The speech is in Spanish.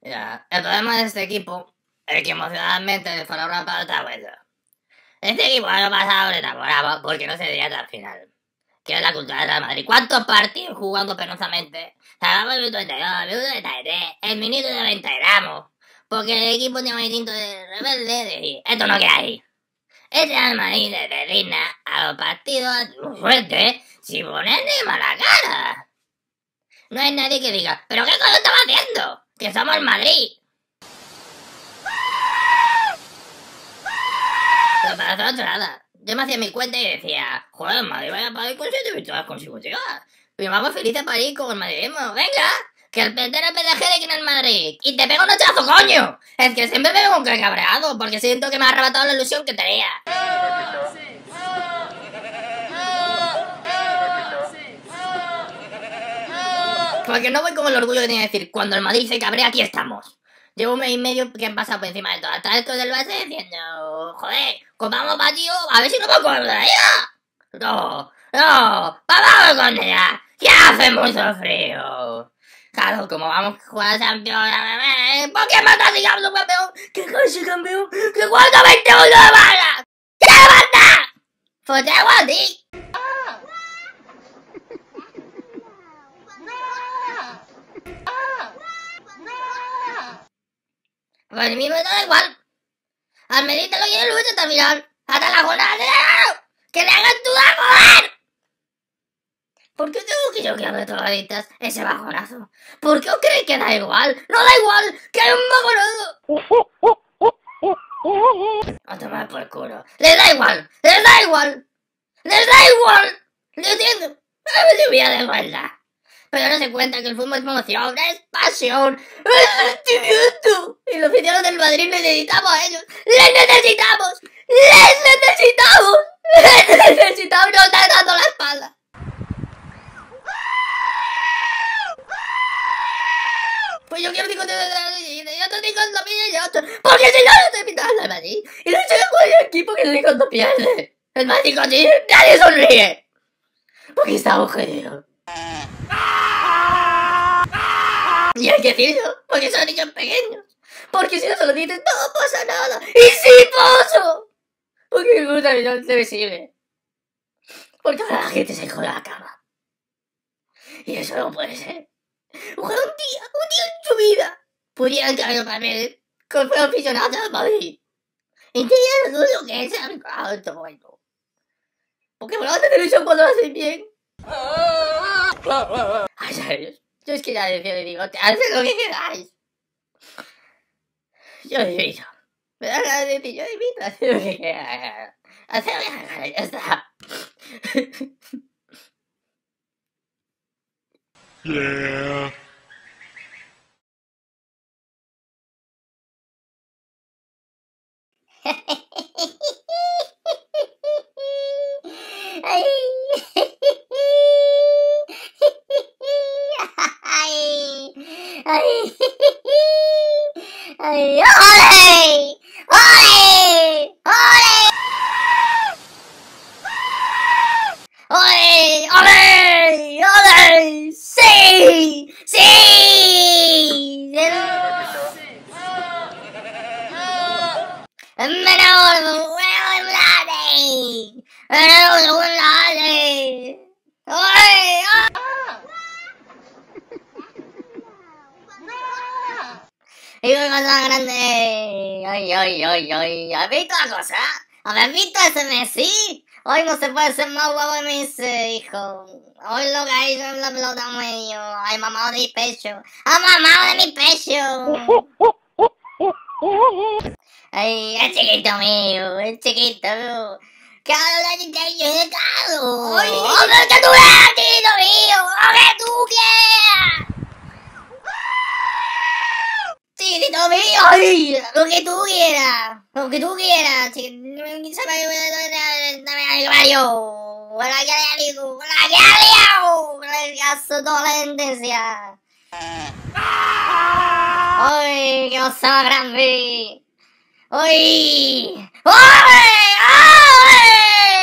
Ya, el problema de este equipo es que emocionalmente fuera una pelota buena. Este equipo año pasado le enamoraba porque no se veía hasta el final. Que es la cultura de Real Madrid. ¿Cuántos partidos jugando penosamente? Salvamos el minuto 32, el minuto 33, el minuto 90 gramos. Porque el equipo tiene un instinto de rebelde de decir, esto no queda ahí. El Real Madrid le resigna a los partidos fuertes sin ponerle mala cara. No hay nadie que diga, ¿pero qué coño estamos haciendo? Que somos Madrid. Pero para hacer otra nada. Yo me hacía mi cuenta y decía, joder, Madrid vaya a París con siete victorias consecutivas. Y vamos felices a París con el madridismo. ¡Venga! Que el PT el PDG de quien es Madrid. Y te pego un hachazo, coño. Es que siempre me veo un cabreado porque siento que me ha arrebatado la ilusión que tenía. Porque no voy con el orgullo que tiene que decir, cuando el Madrid se cabrea, aquí estamos. Llevo un mes y medio que han pasado por encima de todo. Hasta esto del base diciendo, joder, comamos batido, a ver si no me acuerdo de ella. No, no, vamos con ella. Ya hace mucho frío. Claro, como vamos a jugar Champions, ¿por qué matas si campeón? campeón? ¿Qué casi campeón? ¿Qué cuánto 21 de bala? ¿Qué banda? Pues te hago a. A mí me da igual. Al Madrid te lo quiero lucha hasta el final. Hasta la jornada. ¡Que le hagan tu a joder! ¿Por qué tengo que yo que hacer drogadictas ese bajonazo? ¿Por qué os creéis que da igual? ¡No da igual! ¡Que hay un bajonazo! A tomar por culo. ¡Les da igual! ¡Les da igual! ¡Les da igual! ¡Lo entiendo! ¡Es mi vida de! Pero no se cuenta que el fútbol es emoción, es pasión, es sentimiento. Y los oficiales del Madrid necesitamos a ellos. ¡Les necesitamos! ¡Les necesitamos! ¡Les necesitamos! ¡No están dando la espalda! Pues yo quiero 50 y otros 50 mil y otros. Porque si no, no estoy pintando al Madrid. Y no con el equipo que el cuando pierde. El Madrid consigue, nadie sonríe. Porque estamos jodidos. Y hay que decirlo, porque son niños pequeños. Porque si no se lo dices, no pasa nada. ¡Y sí pasa! Porque el mundo no se me sigue. Porque ahora la gente se jode la cama. Y eso no puede ser. Ojalá un día, un día en su vida, pudieran en el papel con fue aficionado al Madrid. Entendieran lo que es el alto bueno. Porque lo hacen televisión cuando lo hacen bien. Ay, ¿sabes? Yo es que ya decía, y digo, haces lo que queráis. Yo invito. Me da ganas de decir, yo invito hacer lo que queráis. Hacer lo que queráis, ya está. Yeah. Ay. Ay. Ay. ¡Ole! Cosa grande. Ay, ay, ay, ay. ¿Has visto la cosa? ¿Habéis visto ese Messi? Hoy no se puede ser más guapo de mis eh, hijos. Hoy lo que ha hecho es la pelota medio. Ay, mamado de mi pecho. ¡Ah, mamado de mi pecho! Ay, el chiquito mío, el chiquito. ¡Que habla de yo de caro! ¡Ay, lo que tú veas, chiquito mío! ¡Lo que tú quieras! Chiquito mío, ay, lo que tú quieras, lo que tú quieras, Mario, la que ha liado, la que el caso dolencia. Ay, qué grande. Ay, ay, ay.